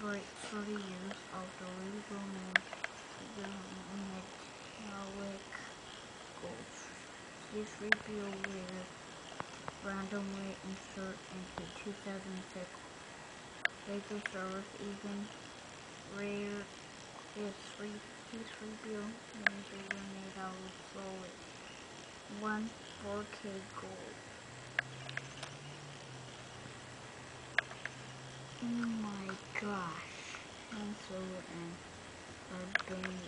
celebrate 30 years of the Lego metallic gold. This reveal will randomly insert into 2006 Lego Star even rare this free this reveal they were made out of solid one 4K gold. Oh my gosh. Hanzo and um, Barbarian